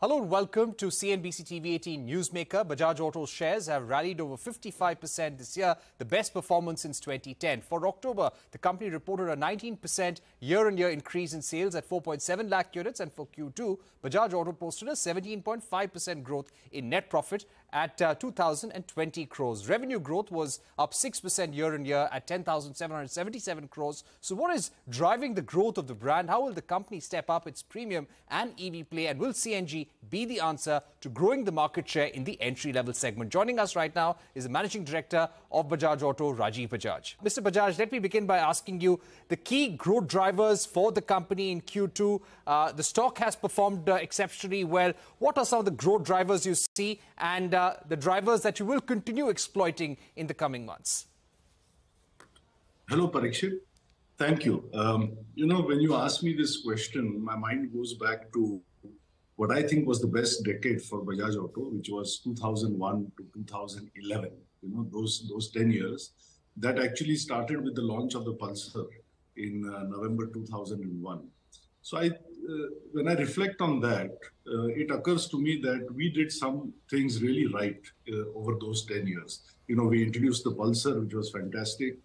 Hello and welcome to CNBC TV 18 Newsmaker. Bajaj Auto shares have rallied over 55% this year, the best performance since 2010. For October, the company reported a 19% year-on-year increase in sales at 4.7 lakh units and for Q2, Bajaj Auto posted a 17.5% growth in net profit at uh, 2,020 crores. Revenue growth was up 6% year-on-year at 10,777 crores. So what is driving the growth of the brand? How will the company step up its premium and EV play and will CNG be the answer to growing the market share in the entry-level segment. Joining us right now is the Managing Director of Bajaj Auto, Rajiv Bajaj. Mr. Bajaj, let me begin by asking you the key growth drivers for the company in Q2. Uh, the stock has performed uh, exceptionally well. What are some of the growth drivers you see and the drivers that you will continue exploiting in the coming months? Hello, Parikshit. Thank you. Um, you know, when you ask me this question, my mind goes back to what I think was the best decade for Bajaj Auto, which was 2001 to 2011. You know, those those 10 years that actually started with the launch of the Pulsar in uh, November 2001. So I, uh, when I reflect on that, uh, it occurs to me that we did some things really right uh, over those 10 years. You know, we introduced the Pulsar, which was fantastic.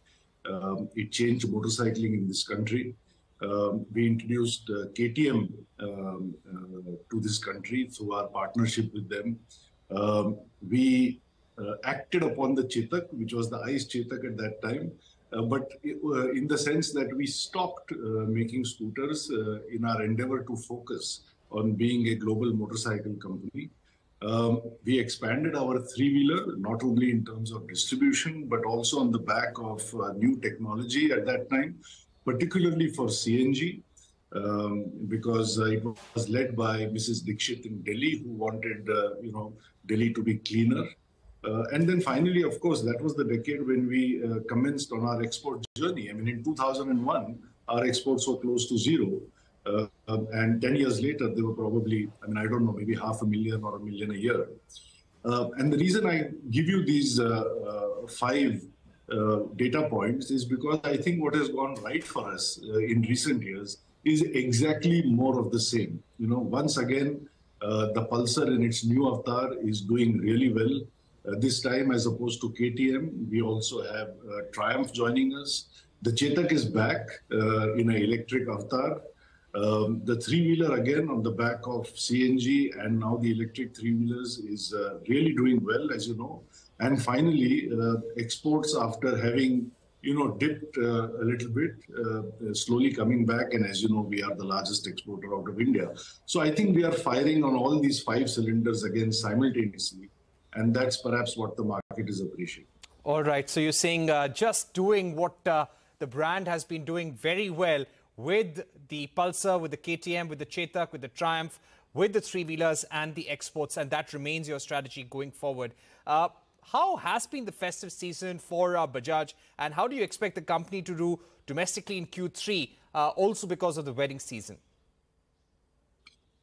Um, it changed motorcycling in this country. Um, we introduced uh, KTM um, uh, to this country through our partnership with them. Um, we uh, acted upon the Chetak, which was the ICE Chetak at that time, but uh, in the sense that we stopped uh, making scooters in our endeavor to focus on being a global motorcycle company. Um, we expanded our three-wheeler, not only in terms of distribution, but also on the back of new technology at that time particularly for CNG, um, because uh, it was led by Mrs. Dikshit in Delhi, who wanted, uh, you know, Delhi to be cleaner. Uh, and then finally, of course, that was the decade when we uh, commenced on our export journey. I mean, in 2001, our exports were close to zero. Uh, um, and 10 years later, they were probably, I mean, I don't know, maybe half a million or a million a year. Uh, and the reason I give you these five uh, data points is because I think what has gone right for us uh, in recent years is exactly more of the same. You know, once again, uh, the Pulsar in its new avatar is doing really well. Uh, this time, as opposed to KTM, we also have uh, Triumph joining us. The Chetak is back uh, in an electric avatar. Um, the three-wheeler again on the back of CNG and now the electric three-wheelers is really doing well, as you know. And finally, uh, exports after having you know, dipped uh, a little bit, uh, slowly coming back. And as you know, we are the largest exporter out of India. So I think we are firing on all these five cylinders again simultaneously. And that's perhaps what the market is appreciating. All right. So you're saying uh, just doing what uh, the brand has been doing very well with the Pulsar, with the KTM, with the Chetak, with the Triumph, with the three-wheelers and the exports. And that remains your strategy going forward. Uh, how has been the festive season for uh, Bajaj and how do you expect the company to do domestically in Q3, uh, also because of the wedding season?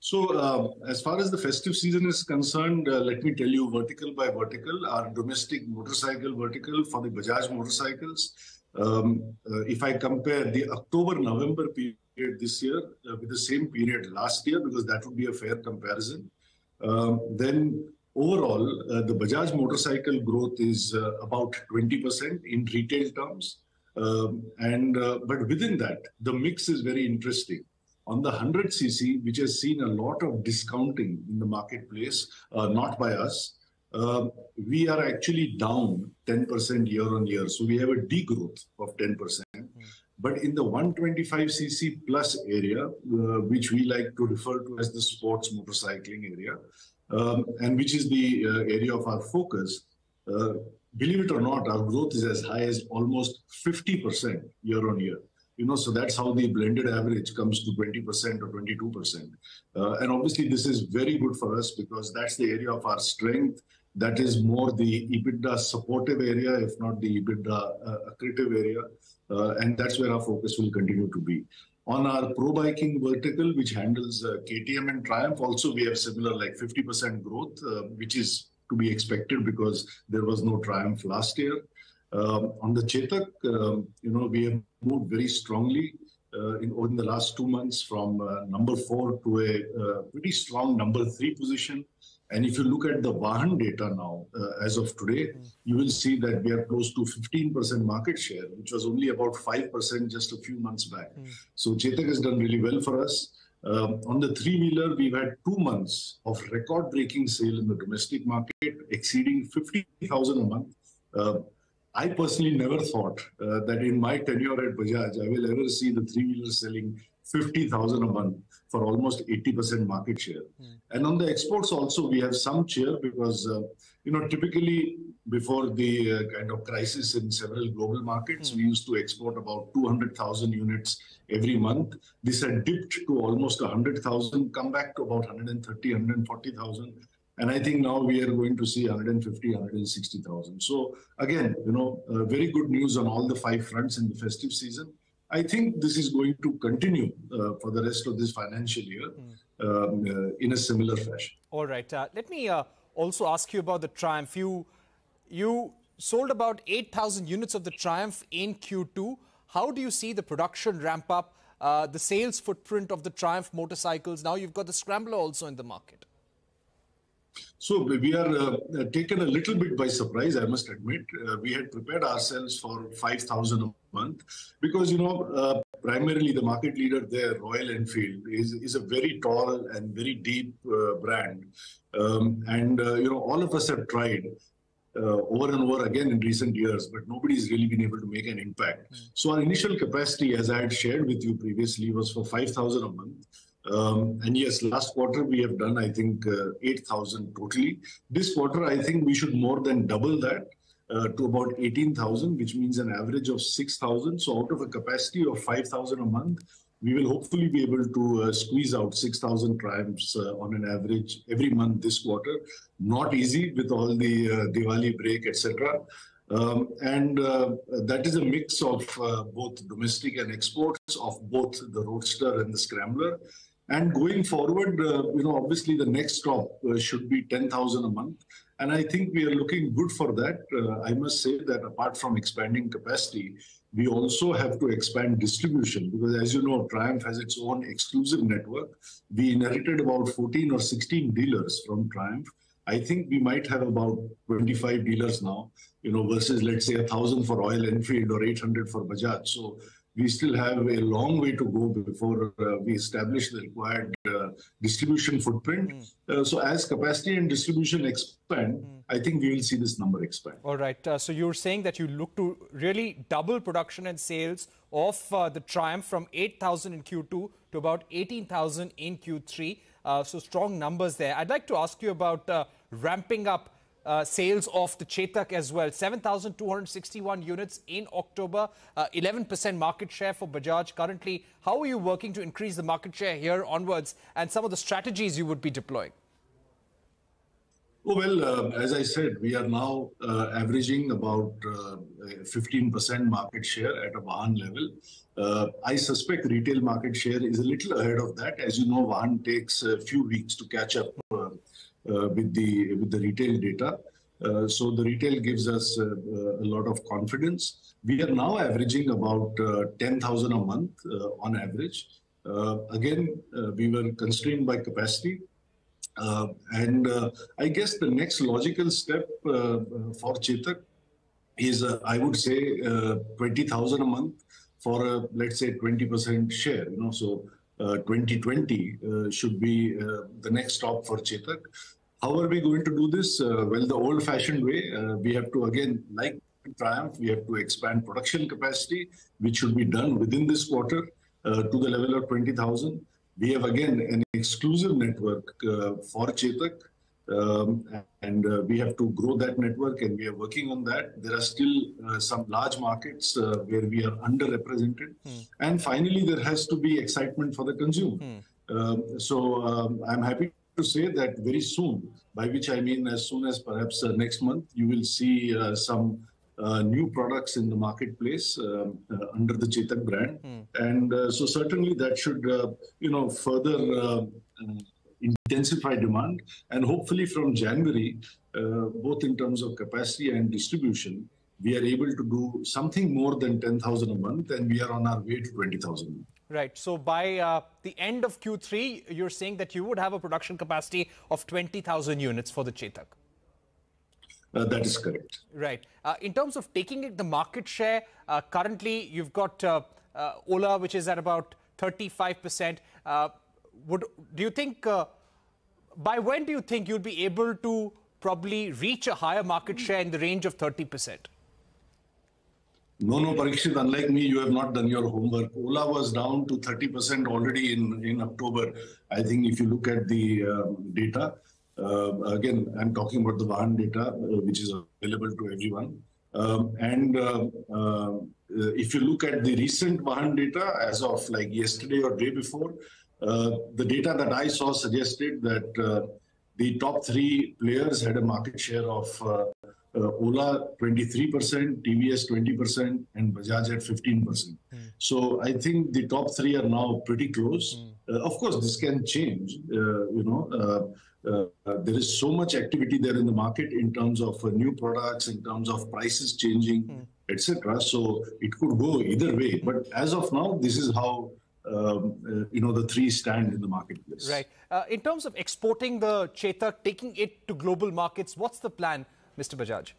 So, uh, as far as the festive season is concerned, uh, let me tell you vertical by vertical, our domestic motorcycle vertical for the Bajaj motorcycles. Um, uh, if I compare the October November period this year uh, with the same period last year, because that would be a fair comparison, um, then Overall, uh, the Bajaj motorcycle growth is uh, about 20% in retail terms. Um, and but within that, the mix is very interesting. On the 100cc, which has seen a lot of discounting in the marketplace, uh, not by us, uh, we are actually down 10% year on year. So we have a degrowth of 10%. Mm. But in the 125cc plus area, uh, which we like to refer to as the sports motorcycling area, um, and which is the uh, area of our focus, uh, believe it or not, our growth is as high as almost 50% year on year. You know, so that's how the blended average comes to 20% or 22%. Uh, and obviously, this is very good for us because that's the area of our strength. That is more the EBITDA supportive area, if not the EBITDA uh, accretive area. Uh, and that's where our focus will continue to be. On our pro biking vertical, which handles uh, KTM and Triumph, also we have similar like 50% growth, uh, which is to be expected because there was no Triumph last year. Um, on the Chetak, um, you know, we have moved very strongly. uh, in, the last two months from uh, number four to a uh, pretty strong number three position. And if you look at the Vahan data now, uh, as of today, mm. you will see that we are close to 15% market share, which was only about 5% just a few months back. Mm. So Chetak has done really well for us. Um, on the three-wheeler, we've had two months of record-breaking sale in the domestic market, exceeding 50,000 a month. I personally never thought uh, that in my tenure at Bajaj, I will ever see the three-wheeler selling 50,000 a month for almost 80% market share. Mm. And on the exports also, we have some cheer because, uh, you know, typically before the uh, kind of crisis in several global markets, mm. we used to export about 200,000 units every month. This had dipped to almost 100,000, come back to about 130, 140,000. And I think now we are going to see 150, 160,000. So again, you know, uh, very good news on all the five fronts in the festive season. I think this is going to continue uh, for the rest of this financial year mm. um, uh, in a similar fashion. All right. Uh, let me uh, also ask you about the Triumph. You, you sold about 8,000 units of the Triumph in Q2. How do you see the production ramp up, uh, the sales footprint of the Triumph motorcycles? Now you've got the Scrambler also in the market. So we are uh, taken a little bit by surprise, I must admit. Uh, we had prepared ourselves for 5,000 a month because, you know, uh, primarily the market leader there, Royal Enfield, is, is a very tall and very deep uh, brand. Um, and, uh, you know, all of us have tried. Uh, over and over again in recent years, but nobody's really been able to make an impact. Mm. So our initial capacity, as I had shared with you previously, was for 5,000 a month. Um, and yes, last quarter we have done, I think, uh, 8,000 totally. This quarter, I think we should more than double that uh, to about 18,000, which means an average of 6,000. So out of a capacity of 5,000 a month, we will hopefully be able to uh, squeeze out 6,000 triumphs uh, on an average every month this quarter. Not easy with all the uh, Diwali break, etc. Um, and uh, that is a mix of uh, both domestic and exports of both the Roadster and the Scrambler. And going forward, uh, you know, obviously the next stop uh, should be 10,000 a month. And I think we are looking good for that. Uh, I must say that apart from expanding capacity, we also have to expand distribution because as you know, Triumph has its own exclusive network. We inherited about 14 or 16 dealers from Triumph. I think we might have about 25 dealers now, you know, versus let's say a thousand for Royal Enfield or 800 for Bajaj. So we still have a long way to go before uh, we establish the required uh, distribution footprint. Mm. Uh, so as capacity and distribution expand, mm. I think we will see this number expand. All right. Uh, so you're saying that you look to really double production and sales of uh, the Triumph from 8,000 in Q2 to about 18,000 in Q3. Uh, so strong numbers there. I'd like to ask you about ramping up uh, sales of the Chetak as well. 7,261 units in October, 11% uh, market share for Bajaj currently. How are you working to increase the market share here onwards and some of the strategies you would be deploying? Oh, well, uh, as I said, we are now uh, averaging about 15% uh, market share at a Vahan level. I suspect retail market share is a little ahead of that. As you know, Vahan takes a few weeks to catch up with the with the retail data. Uh, so the retail gives us uh, a lot of confidence. We are now averaging about 10,000 a month on average. again, we were constrained by capacity. Uh, and uh, I guess the next logical step uh, for Chetak is, I would say, 20,000 a month for a, let's say, 20% share. You know, so 2020 uh, uh, should be uh, the next stop for Chetak. How are we going to do this? well, the old-fashioned way, we have to again, like Triumph, we have to expand production capacity, which should be done within this quarter to the level of 20,000. We have again an exclusive network for Chetak um, and uh, we have to grow that network, and we are working on that. There are still uh, some large markets uh, where we are underrepresented. Mm. And finally, there has to be excitement for the consumer. Mm. so um, I'm happy to say that very soon, by which I mean as soon as perhaps uh, next month, you will see uh, some uh, new products in the marketplace um, under the Chetak brand. Mm. And so certainly that should, you know, further intensify demand. And hopefully from January, uh, both in terms of capacity and distribution, we are able to do something more than 10,000 a month and we are on our way to 20,000. Right. So by uh, the end of Q3, you're saying that you would have a production capacity of 20,000 units for the Chetak. Uh, that is correct. Right. Uh, in terms of taking it, the market share, uh, currently you've got uh, uh, Ola, which is at about 35%. Would do you think by when do you think you'll be able to probably reach a higher market share in the range of 30%? No, no, Parikshit, unlike me, you have not done your homework. Ola was down to 30% already in, in October. I think if you look at the um, data, uh, again, I'm talking about the Vahan data, uh, which is available to everyone. Um, and uh, uh if you look at the recent Vahan data as of like yesterday or day before, uh, the data that I saw suggested that uh, the top three players had a market share of uh, Ola 23%, TVS 20%, and Bajaj at 15%. Mm. So I think the top three are now pretty close. Mm. Uh, of course, this can change. Uh, you know, uh, uh, there is so much activity there in the market in terms of new products, in terms of prices changing, mm. etc. So it could go either way. But as of now, this is how um, uh, you know the three stand in the marketplace. Right. Uh, in terms of exporting the Chetak, taking it to global markets, what's the plan? Mr. Bajaj?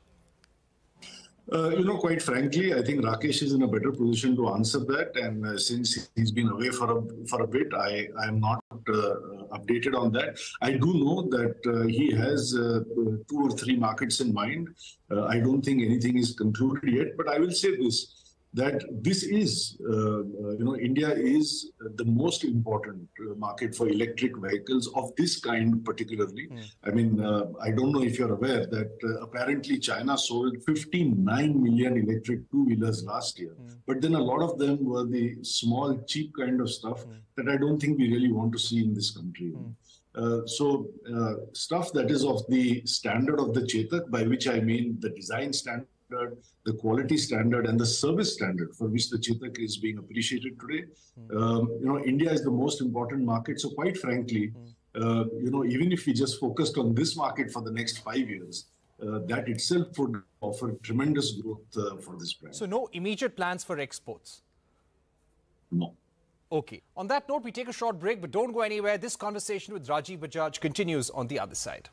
Uh, you know, quite frankly, I think Rakesh is in a better position to answer that. And uh, since he's been away for a for a bit, I I am not uh, updated on that. I do know that uh, he has uh, two or three markets in mind. Uh, I don't think anything is concluded yet, but I will say this that this is, uh, uh, you know, India is the most important uh, market for electric vehicles of this kind, particularly. Mm. I mean, uh, I don't know if you're aware that uh, apparently China sold 59 million electric two wheelers last year, mm. but then a lot of them were the small, cheap kind of stuff mm. that I don't think we really want to see in this country. Hmm. Uh, so uh, stuff that is of the standard of the Chetak, by which I mean the design standard standard, the quality standard, and the service standard for which the Chetak is being appreciated today. Mm. Um, you know, India is the most important market. So, quite frankly, mm. uh, you know, even if we just focused on this market for the next five years, uh, that itself would offer tremendous growth uh, for this brand. So, no immediate plans for exports? No. Okay. On that note, we take a short break, but don't go anywhere. This conversation with Rajiv Bajaj continues on the other side.